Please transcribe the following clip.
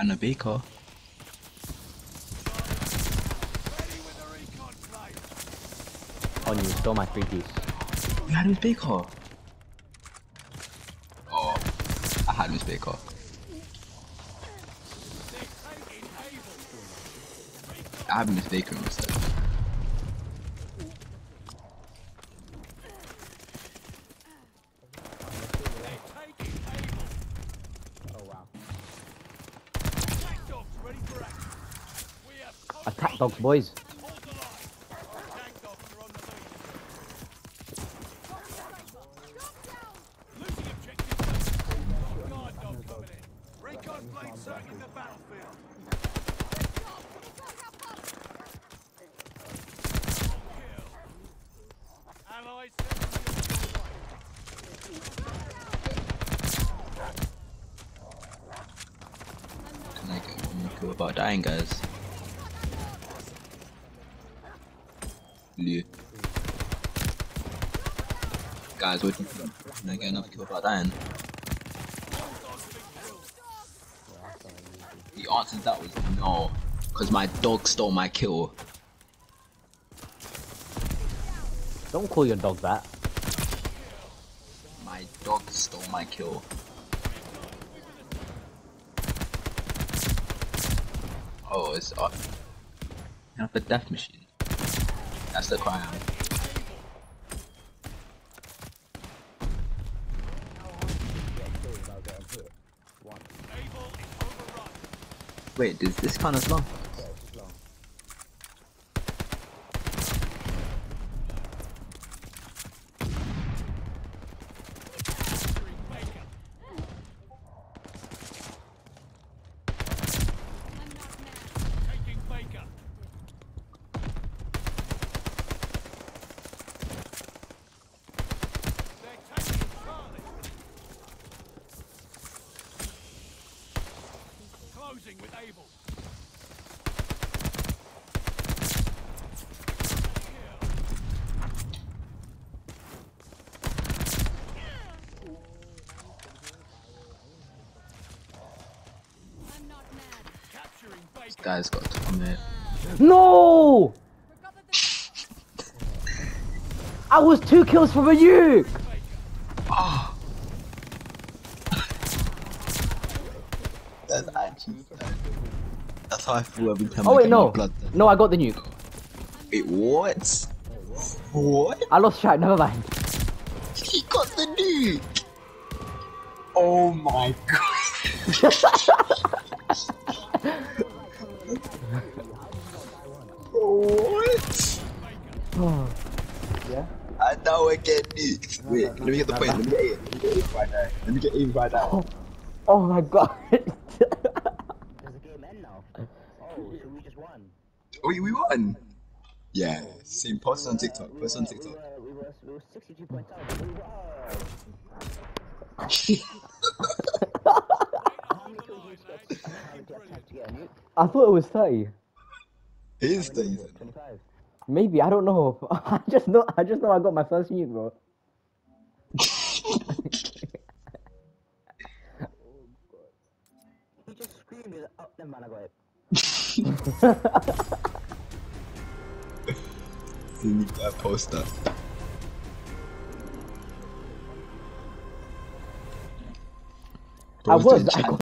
And a baker. On oh, you, stole my three piece. You had Miss Baker. Oh, I had Miss Baker. I have Miss Baker instead. Oh more boys. without dying, guys? Lou. Guys, what do you think? Can I get another kill without dying? The answer to that was no, because my dog stole my kill. Don't call your dog that. My dog stole my kill. Oh, it's uh, up. Have a death machine. That's the crime. Wait, is this kind of long? Guy's got to come here. No! I was two kills from a nuke! Oh. That's actually. That's how I feel every time Oh I wait, get no. blood. No, I got the nuke. Wait, what? What? I lost track, never mind. He got the nuke! Oh my god. yeah? I now I get nuked. Wait, let me get the point. Let me get aim. Let me get aim right now. Let me get aim right now. Oh, oh my god. Does the game end now? Oh, so we just won. Oh, we won. Yeah. See, post on TikTok. Post on TikTok. we were, we were 62 points out. We won. How many kills we scored? How many attacks to get a nuke? I thought it was 30. It is the 25. Maybe, I don't know. I just know I just know I got my first nuke, bro. He just screamed, he's like, oh, never mind, I got it. You need that poster. I was, I got